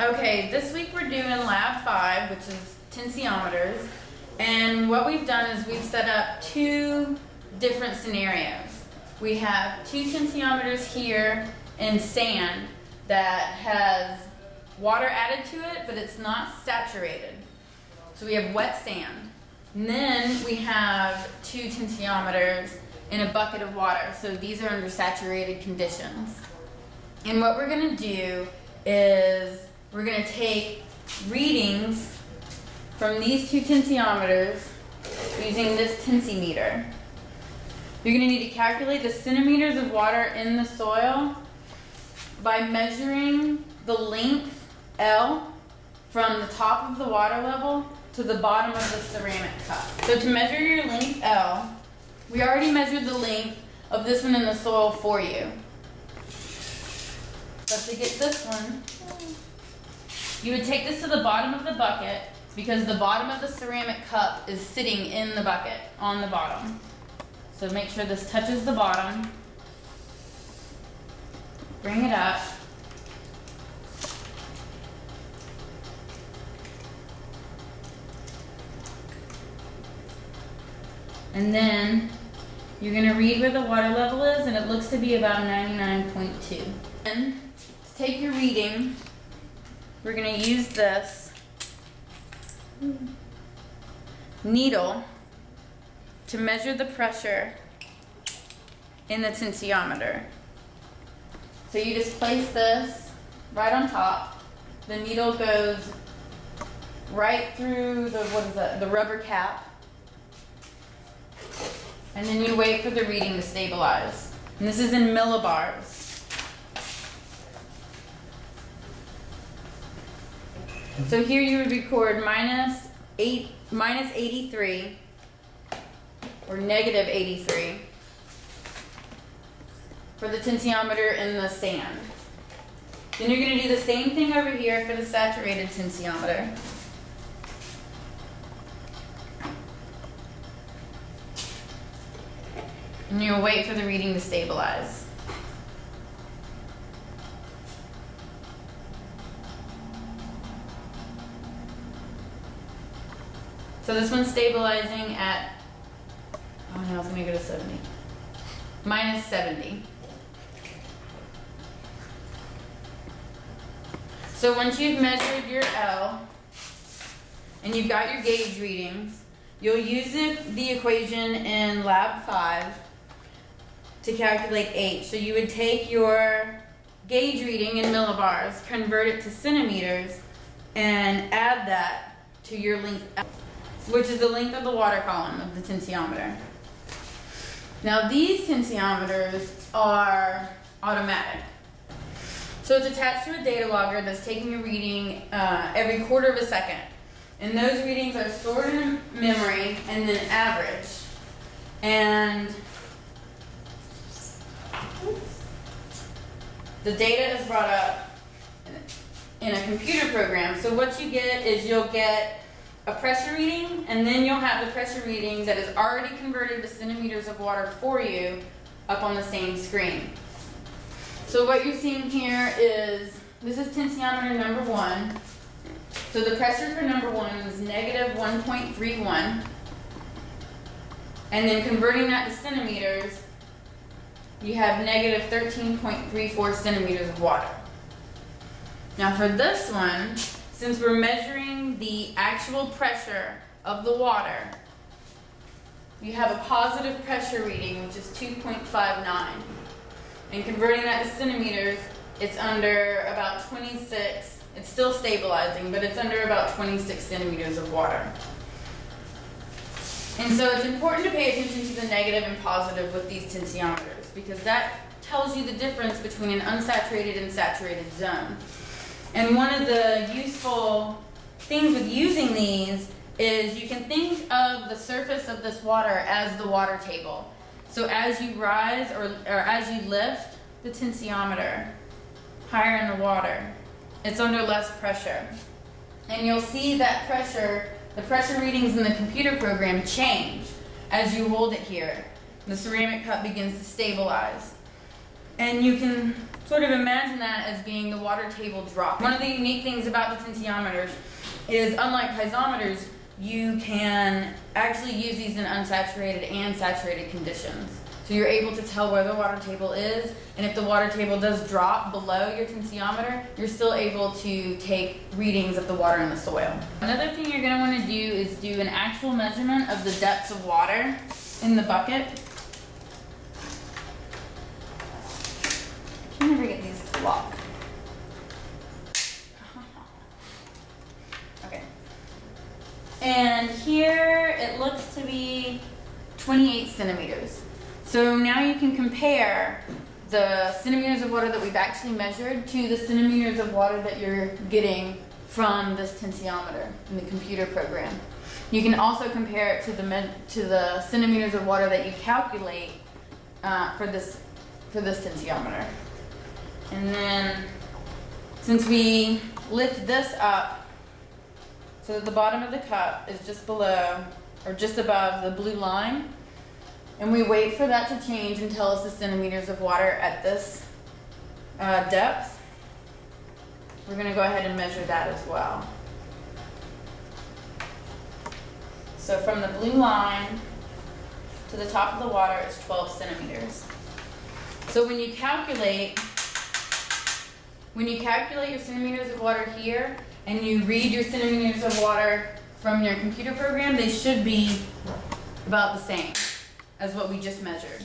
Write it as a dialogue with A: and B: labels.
A: Okay, this week we're doing lab five, which is tensiometers. And what we've done is we've set up two different scenarios. We have two tensiometers here in sand that has water added to it, but it's not saturated. So we have wet sand. And then we have two tensiometers in a bucket of water. So these are under saturated conditions. And what we're gonna do is we're gonna take readings from these two tensiometers using this tensiometer. You're gonna need to calculate the centimeters of water in the soil by measuring the length L from the top of the water level to the bottom of the ceramic cup. So to measure your length L, we already measured the length of this one in the soil for you. But to get this one, you would take this to the bottom of the bucket because the bottom of the ceramic cup is sitting in the bucket on the bottom. So make sure this touches the bottom. Bring it up. And then you're gonna read where the water level is and it looks to be about 99.2. And to take your reading, we're gonna use this needle to measure the pressure in the tensiometer. So you just place this right on top. The needle goes right through the, what is that, the rubber cap. And then you wait for the reading to stabilize. And this is in millibars. So here you would record minus eight, minus 83 or negative 83 for the tensiometer in the sand. Then you're going to do the same thing over here for the saturated tensiometer. And you'll wait for the reading to stabilize. So this one's stabilizing at, oh no, it's gonna go to 70. Minus 70. So once you've measured your L and you've got your gauge readings, you'll use it, the equation in lab five to calculate H. So you would take your gauge reading in millibars, convert it to centimeters, and add that to your length which is the length of the water column of the tensiometer. Now these tensiometers are automatic. So it's attached to a data logger that's taking a reading uh, every quarter of a second. And those readings are stored in memory and then averaged. And the data is brought up in a computer program. So what you get is you'll get a pressure reading, and then you'll have the pressure reading that is already converted to centimeters of water for you up on the same screen. So what you're seeing here is, this is tensiometer number one. So the pressure for number one is negative 1.31. And then converting that to centimeters, you have negative 13.34 centimeters of water. Now for this one, since we're measuring the actual pressure of the water, we have a positive pressure reading, which is 2.59. And converting that to centimeters, it's under about 26, it's still stabilizing, but it's under about 26 centimeters of water. And so it's important to pay attention to the negative and positive with these tensiometers because that tells you the difference between an unsaturated and saturated zone. And one of the useful things with using these is you can think of the surface of this water as the water table. So as you rise or, or as you lift the tensiometer higher in the water, it's under less pressure. And you'll see that pressure, the pressure readings in the computer program change as you hold it here. The ceramic cup begins to stabilize. And you can sort of imagine that as being the water table drop. One of the unique things about the tensiometers is unlike piezometers, you can actually use these in unsaturated and saturated conditions. So you're able to tell where the water table is, and if the water table does drop below your tensiometer, you're still able to take readings of the water in the soil. Another thing you're gonna wanna do is do an actual measurement of the depths of water in the bucket. I can never get these to lock. Okay. And here it looks to be 28 centimeters. So now you can compare the centimeters of water that we've actually measured to the centimeters of water that you're getting from this tensiometer in the computer program. You can also compare it to the to the centimeters of water that you calculate uh, for this for this tensiometer. And then since we lift this up so the bottom of the cup is just below or just above the blue line, and we wait for that to change and tell us the centimeters of water at this uh, depth. We're gonna go ahead and measure that as well. So from the blue line to the top of the water is 12 centimeters. So when you calculate, when you calculate your centimeters of water here and you read your centimeters of water from your computer program, they should be about the same as what we just measured.